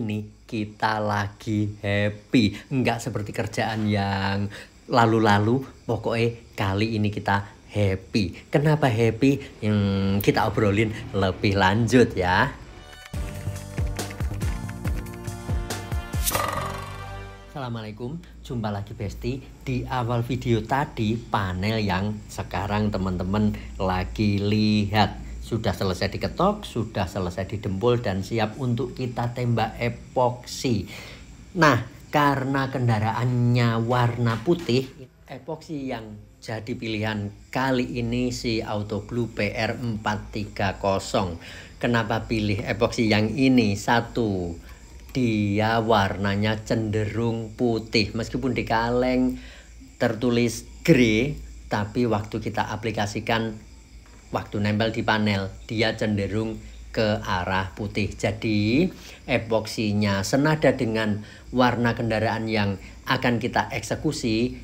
ini kita lagi happy. Enggak seperti kerjaan yang lalu-lalu. Pokoknya kali ini kita happy. Kenapa happy? Hmm, kita obrolin lebih lanjut ya. Assalamualaikum, jumpa lagi Besti Di awal video tadi panel yang sekarang teman-teman lagi lihat Sudah selesai diketok, sudah selesai didempul dan siap untuk kita tembak epoksi. Nah, karena kendaraannya warna putih Epoksi yang jadi pilihan kali ini si Autoglue PR430 Kenapa pilih epoksi yang ini? Satu, dia warnanya cenderung putih. Meskipun di kaleng tertulis grey tapi waktu kita aplikasikan waktu nempel di panel dia cenderung ke arah putih. Jadi epoksinya senada dengan warna kendaraan yang akan kita eksekusi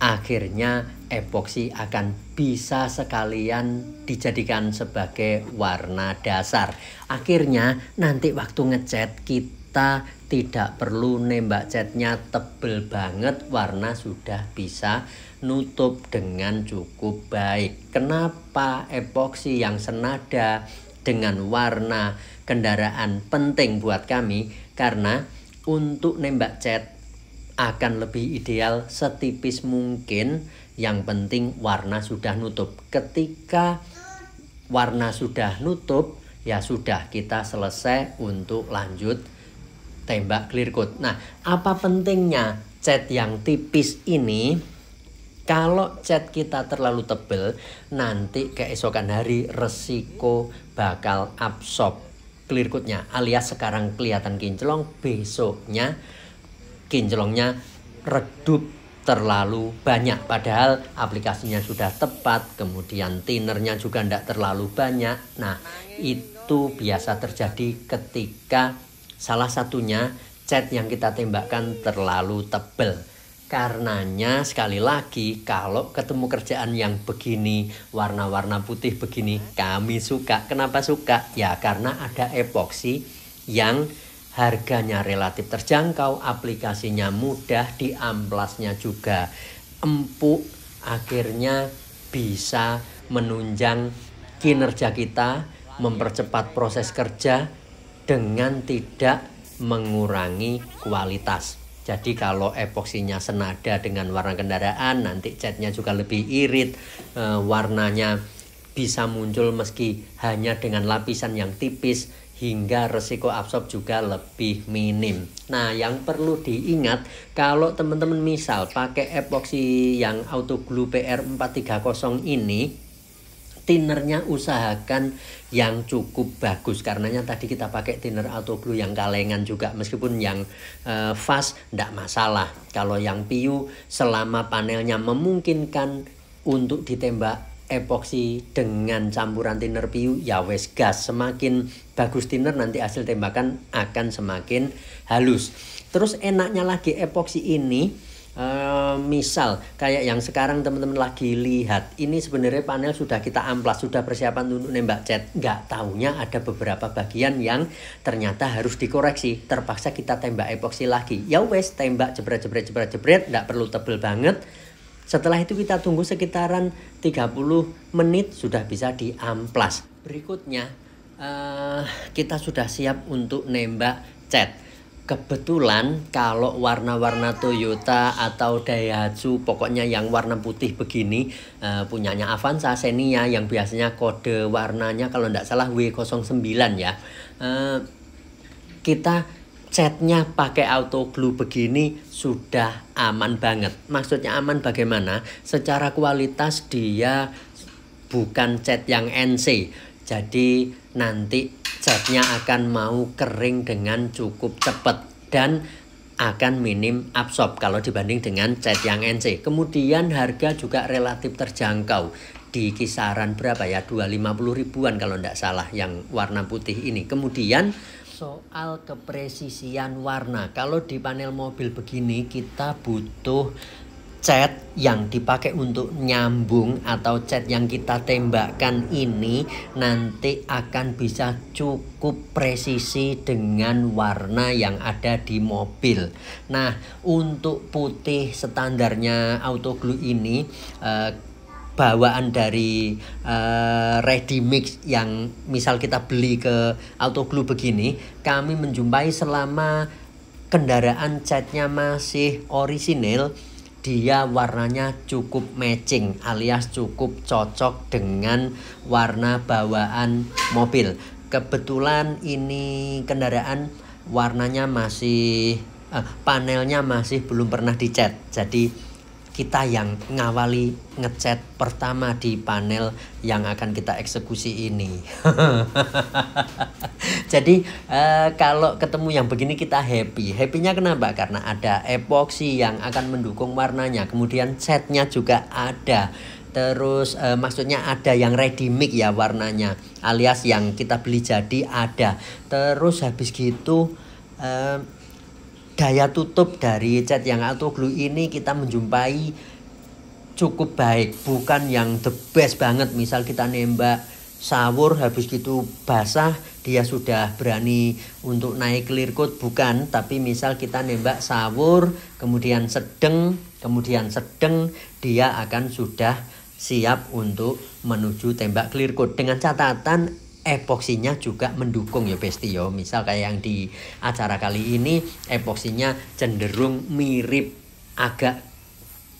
akhirnya epoksi akan bisa sekalian dijadikan sebagai warna dasar. Akhirnya nanti waktu ngecat kita tidak perlu nembak catnya tebel banget warna sudah bisa nutup dengan cukup baik. Kenapa epoksi yang senada dengan warna kendaraan penting buat kami? Karena untuk nembak cat akan lebih ideal setipis mungkin. Yang penting warna sudah nutup. Ketika warna sudah nutup ya sudah kita selesai untuk lanjut tembak clear coat. Nah, apa pentingnya cat yang tipis ini? Kalau cat kita terlalu tebal, nanti keesokan hari resiko bakal absorb clear coatnya. Alias sekarang kelihatan kinclong, besoknya kinclongnya redup terlalu banyak padahal aplikasinya sudah tepat kemudian tinernya juga tidak terlalu banyak nah itu biasa terjadi ketika Salah satunya cat yang kita tembakkan terlalu tebal. Karenanya sekali lagi kalau ketemu kerjaan yang begini warna-warna putih begini kami suka. Kenapa suka? Ya karena ada epoksi yang harganya relatif terjangkau, aplikasinya mudah, di amplasnya juga empuk, akhirnya bisa menunjang kinerja kita, mempercepat proses kerja, dengan tidak mengurangi kualitas. Jadi kalau epoksinya senada dengan warna kendaraan, nanti catnya juga lebih irit, e, warnanya bisa muncul meski hanya dengan lapisan yang tipis hingga resiko absorb juga lebih minim. Nah, yang perlu diingat kalau teman-teman misal pakai epoksi yang Auto Glue PR430 ini tinernya usahakan yang cukup bagus. Karenanya tadi kita pakai thinner auto glue yang kalengan juga. Meskipun yang uh, fast tidak masalah. Kalau yang piu selama panelnya memungkinkan untuk ditembak epoksi dengan campuran thinner piu ya wes gas. Semakin bagus thinner nanti hasil tembakan akan semakin halus. Terus enaknya lagi epoksi ini Uh, misal kayak yang sekarang teman-teman lagi lihat ini sebenarnya panel sudah kita amplas sudah persiapan untuk nembak cat nggak taunya ada beberapa bagian yang ternyata harus dikoreksi terpaksa kita tembak epoksi lagi. Ya wes tembak jebret jebret jebret jebret nggak perlu tebel banget. Setelah itu kita tunggu sekitaran 30 menit sudah bisa diamplas. Berikutnya uh, kita sudah siap untuk nembak cat kebetulan kalau warna-warna Toyota atau Daihatsu pokoknya yang warna putih begini uh, punyanya Avanza Xenia yang biasanya kode warnanya kalau tidak salah W09 ya. Uh, kita catnya pakai auto glue begini sudah aman banget. Maksudnya aman bagaimana? Secara kualitas dia bukan cat yang NC jadi nanti catnya akan mau kering dengan cukup cepat dan akan minim absorb kalau dibanding dengan cat yang NC. Kemudian harga juga relatif terjangkau di kisaran berapa ya 250 ribuan kalau tidak salah yang warna putih ini. Kemudian soal kepresisian warna. Kalau di panel mobil begini kita butuh cat yang dipakai untuk nyambung atau cat yang kita tembakkan ini nanti akan bisa cukup presisi dengan warna yang ada di mobil. Nah, untuk putih standarnya auto glue ini eh, bawaan dari uh, ready mix yang misal kita beli ke auto glue begini, kami menjumpai selama kendaraan catnya masih orisinil dia warnanya cukup matching alias cukup cocok dengan warna bawaan mobil. Kebetulan ini kendaraan warnanya masih eh, panelnya masih belum pernah dicat. Jadi kita yang ngawali ngecat pertama di panel yang akan kita eksekusi ini. Jadi uh, kalau ketemu yang begini kita happy. Happynya kenapa? Karena ada epoksi yang akan mendukung warnanya. Kemudian catnya juga ada. Terus uh, maksudnya ada yang ready mix ya warnanya, alias yang kita beli jadi ada. Terus habis gitu. Uh, daya tutup dari cat yang auto glue ini kita menjumpai cukup baik bukan yang the best banget. Misal kita nembak sawur habis gitu basah dia sudah berani untuk naik clear coat bukan. Tapi misal kita nembak sawur kemudian sedang kemudian sedang dia akan sudah siap untuk menuju tembak clear coat. Dengan catatan epoksinya juga mendukung ya Besti yo. Misal kayak yang di acara kali ini epoksinya cenderung mirip agak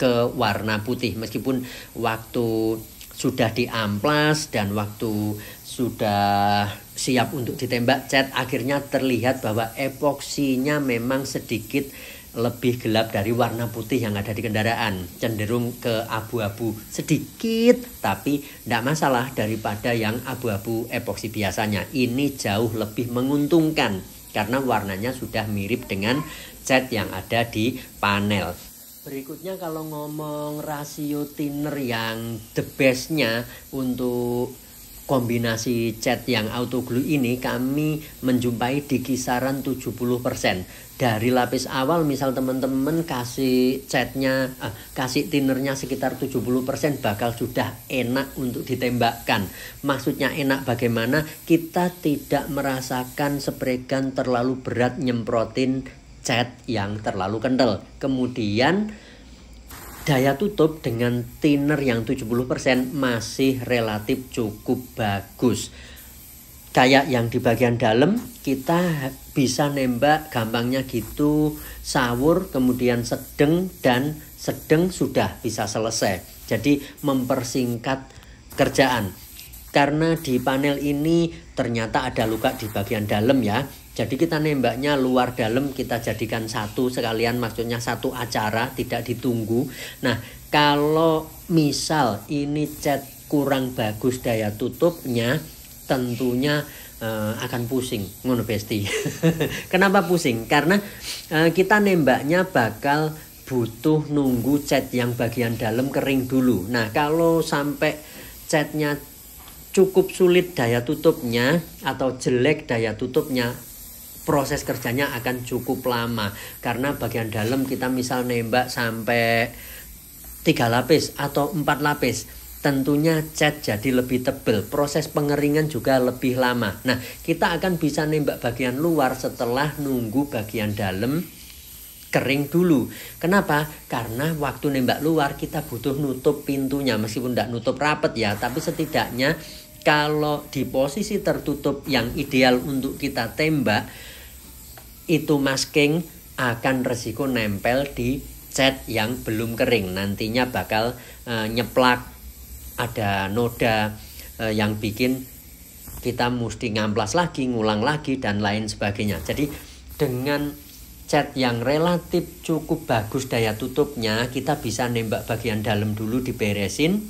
ke warna putih meskipun waktu sudah diamplas dan waktu sudah siap untuk ditembak cat akhirnya terlihat bahwa epoksinya memang sedikit lebih gelap dari warna putih yang ada di kendaraan. Cenderung ke abu-abu. Sedikit tapi tidak masalah daripada yang abu-abu epoksi biasanya. Ini jauh lebih menguntungkan karena warnanya sudah mirip dengan cat yang ada di panel. Berikutnya kalau ngomong rasio thinner yang the bestnya untuk kombinasi cat yang auto glue ini kami menjumpai di kisaran 70% dari lapis awal misal teman-teman kasih catnya eh, kasih tinernya sekitar 70% bakal sudah enak untuk ditembakkan. Maksudnya enak bagaimana? Kita tidak merasakan spregan terlalu berat nyemprotin cat yang terlalu kental. Kemudian daya tutup dengan thinner yang 70% masih relatif cukup bagus. Kayak yang di bagian dalam kita bisa nembak gampangnya gitu sawur kemudian sedang dan sedang sudah bisa selesai. Jadi mempersingkat kerjaan. Karena di panel ini ternyata ada luka di bagian dalam ya. Jadi kita nembaknya luar dalam kita jadikan satu sekalian maksudnya satu acara tidak ditunggu. Nah kalau misal ini cat kurang bagus daya tutupnya tentunya uh, akan pusing ngono besti. Kenapa pusing? Karena uh, kita nembaknya bakal butuh nunggu cat yang bagian dalam kering dulu. Nah kalau sampai catnya cukup sulit daya tutupnya atau jelek daya tutupnya proses kerjanya akan cukup lama. Karena bagian dalam kita misal nembak sampai tiga lapis atau empat lapis tentunya cat jadi lebih tebal proses pengeringan juga lebih lama. Nah kita akan bisa nembak bagian luar setelah nunggu bagian dalam kering dulu. Kenapa? Karena waktu nembak luar kita butuh nutup pintunya meskipun tidak nutup rapet ya tapi setidaknya kalau di posisi tertutup yang ideal untuk kita tembak itu masking akan resiko nempel di cat yang belum kering. Nantinya bakal uh, nyeplak. Ada noda uh, yang bikin kita mesti ngamplas lagi ngulang lagi dan lain sebagainya. Jadi dengan cat yang relatif cukup bagus daya tutupnya kita bisa nembak bagian dalam dulu diberesin.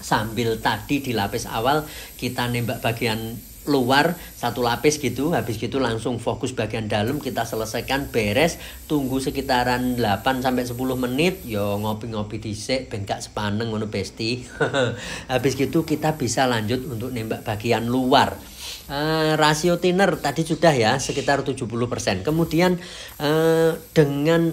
Sambil tadi di lapis awal kita nembak bagian luar satu lapis gitu habis gitu langsung fokus bagian dalam kita selesaikan beres tunggu sekitaran 8 sampai 10 menit yo ngopi-ngopi dhisik ben gak sepaneng ngono besti. Habis gitu kita bisa lanjut untuk nembak bagian luar. Uh, rasio thinner tadi sudah ya sekitar 70% kemudian uh, dengan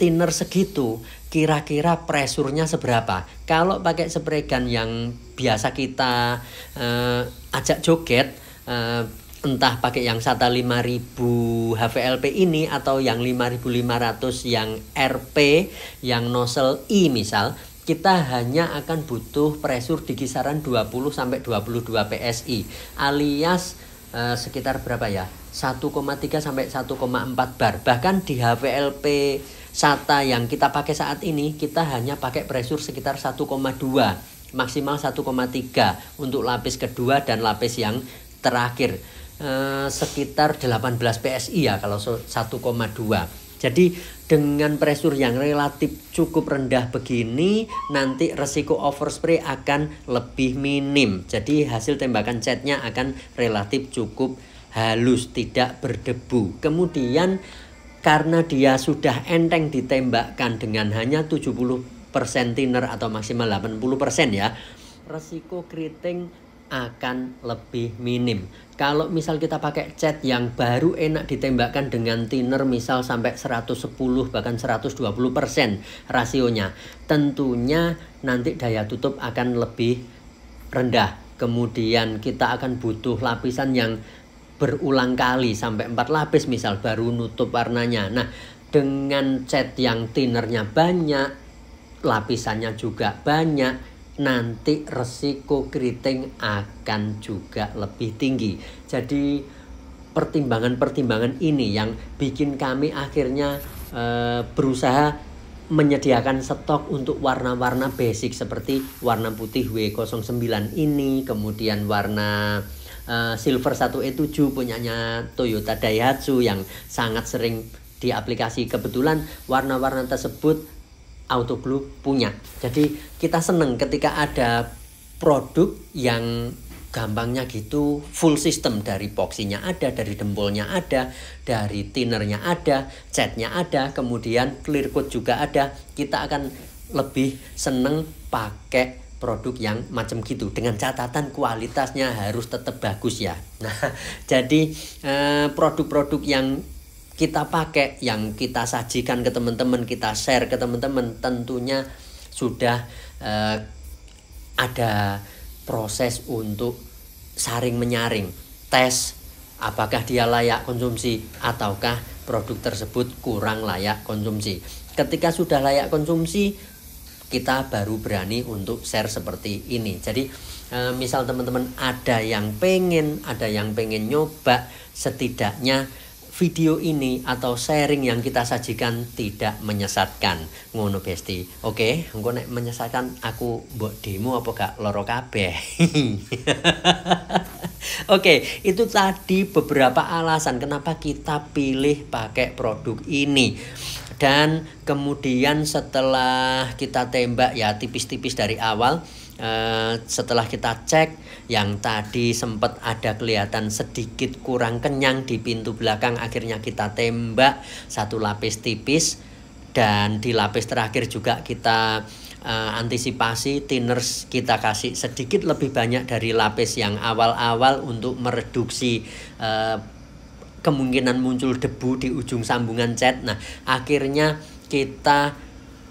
thinner segitu kira-kira presurnya seberapa? Kalau pakai spray gun yang biasa kita uh, ajak joget uh, entah pakai yang SATA 5000 HVLP ini atau yang 5500 yang RP yang nozzle I misal kita hanya akan butuh pressure di kisaran 20 sampai 22 PSI alias uh, sekitar berapa ya? 1,3 sampai 1,4 bar. Bahkan di HVLP SATA yang kita pakai saat ini kita hanya pakai pressure sekitar 1,2 maksimal 1,3 untuk lapis kedua dan lapis yang terakhir Eh, sekitar 18 PSI ya kalau 1,2. Jadi dengan pressure yang relatif cukup rendah begini nanti resiko overspray akan lebih minim. Jadi hasil tembakan catnya akan relatif cukup halus, tidak berdebu. Kemudian karena dia sudah enteng ditembakkan dengan hanya 70% thinner atau maksimal 80% ya. Resiko keriting akan lebih minim. Kalau misal kita pakai cat yang baru enak ditembakkan dengan thinner misal sampai 110 bahkan 120% rasionya. Tentunya nanti daya tutup akan lebih rendah. Kemudian kita akan butuh lapisan yang berulang kali sampai 4 lapis misal baru nutup warnanya. Nah, dengan cat yang thinnernya banyak, lapisannya juga banyak, nanti resiko keriting akan juga lebih tinggi. Jadi pertimbangan-pertimbangan ini yang bikin kami akhirnya e, berusaha menyediakan stok untuk warna-warna basic seperti warna putih W09 ini, kemudian warna e, silver 1E7 punyanya Toyota Daihatsu yang sangat sering diaplikasi kebetulan warna-warna tersebut Auto Blue punya. Jadi kita seneng ketika ada produk yang gampangnya gitu full system dari boxinya ada, dari dempolnya ada, dari tinernya ada, catnya ada, kemudian clear coat juga ada. Kita akan lebih seneng pakai produk yang macam gitu dengan catatan kualitasnya harus tetap bagus ya. Nah, jadi eh, produk-produk yang kita pakai yang kita sajikan ke teman-teman kita share ke teman-teman tentunya sudah uh, ada proses untuk saring menyaring. Tes apakah dia layak konsumsi ataukah produk tersebut kurang layak konsumsi. Ketika sudah layak konsumsi kita baru berani untuk share seperti ini. Jadi uh, misal teman-teman ada yang pengen ada yang pengen nyoba setidaknya video ini atau sharing yang kita sajikan tidak menyesatkan ngono besti oke okay? engko menyesatkan aku mbok demo apa gak loro kabeh Oke, okay, itu tadi beberapa alasan kenapa kita pilih pakai produk ini. Dan kemudian setelah kita tembak ya tipis-tipis dari awal, Uh, setelah kita cek yang tadi sempat ada kelihatan sedikit kurang kenyang di pintu belakang akhirnya kita tembak satu lapis tipis dan di lapis terakhir juga kita uh, antisipasi thinners kita kasih sedikit lebih banyak dari lapis yang awal-awal untuk mereduksi uh, kemungkinan muncul debu di ujung sambungan cat. Nah, akhirnya kita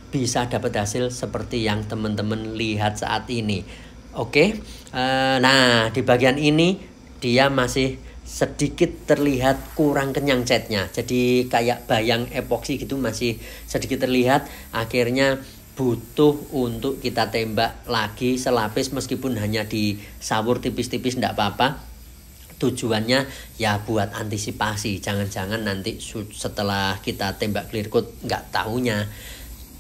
bisa dapat hasil seperti yang teman-teman lihat saat ini. Oke, uh, nah di bagian ini dia masih sedikit terlihat kurang kenyang catnya. Jadi kayak bayang epoksi gitu masih sedikit terlihat. Akhirnya butuh untuk kita tembak lagi selapis meskipun hanya di sawur tipis-tipis tidak apa-apa tujuannya ya buat antisipasi jangan-jangan nanti setelah kita tembak clear coat nggak tahunya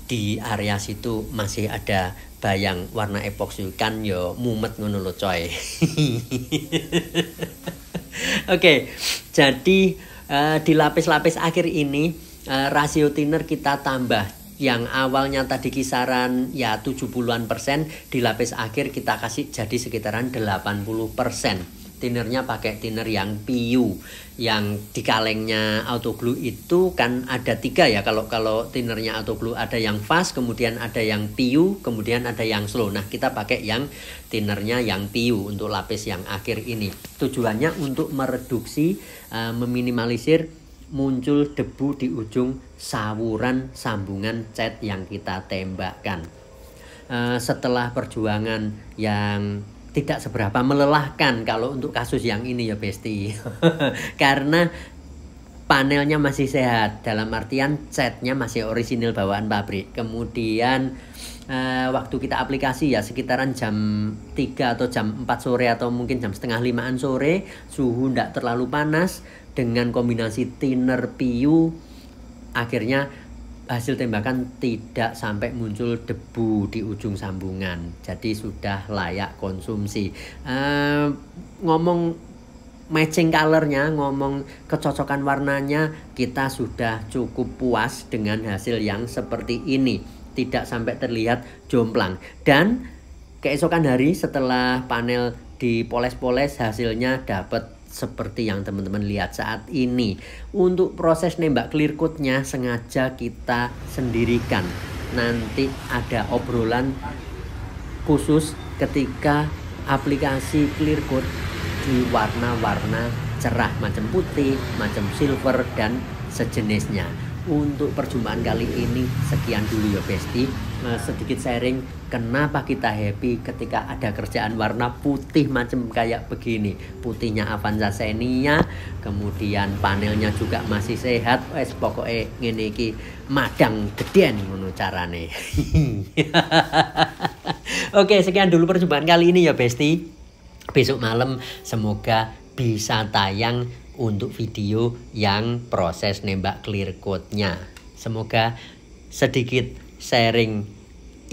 di area situ masih ada bayang warna epoksi kan yo mumet ngono lo coy. Oke, jadi uh, di lapis-lapis akhir ini uh, rasio thinner kita tambah yang awalnya tadi kisaran ya 70-an persen di lapis akhir kita kasih jadi sekitaran 80 persen tinernya pakai tiner yang PU yang di kalengnya auto glue itu kan ada tiga ya. Kalau kalau tinernya auto glue ada yang fast kemudian ada yang PU kemudian ada yang slow. Nah kita pakai yang tinernya yang PU untuk lapis yang akhir ini. Tujuannya untuk mereduksi uh, meminimalisir muncul debu di ujung saluran sambungan cat yang kita tembakkan. Uh, setelah perjuangan yang tidak seberapa melelahkan kalau untuk kasus yang ini ya Besti. Karena panelnya masih sehat dalam artian catnya masih orisinil bawaan pabrik. Kemudian uh, waktu kita aplikasi ya sekitaran jam 3 atau jam 4 sore atau mungkin jam setengah limaan sore suhu tidak terlalu panas dengan kombinasi thinner piu akhirnya hasil tembakan tidak sampai muncul debu di ujung sambungan jadi sudah layak konsumsi. Uh, ngomong matching colornya ngomong kecocokan warnanya kita sudah cukup puas dengan hasil yang seperti ini. Tidak sampai terlihat jomplang. Dan keesokan hari setelah panel dipoles-poles hasilnya dapat seperti yang teman-teman lihat saat ini. Untuk proses nembak clear coat-nya sengaja kita sendirikan. Nanti ada obrolan khusus ketika aplikasi clear coat di warna-warna cerah macam putih, macam silver dan sejenisnya untuk perjumpaan kali ini sekian dulu ya Besti. Uh, sedikit sharing kenapa kita happy ketika ada kerjaan warna putih macam kayak begini? Putihnya Avanza Xenia kemudian panelnya juga masih sehat. Wes pokoknya ngene iki madang geden ngono carane. Oke sekian dulu perjumpaan kali ini ya Besti. Besok malam semoga bisa tayang untuk video yang proses nembak clear code-nya. Semoga sedikit sharing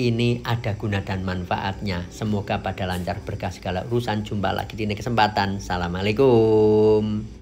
ini ada guna dan manfaatnya. Semoga pada lancar berkah segala urusan. Jumpa lagi di kesempatan. Assalamualaikum.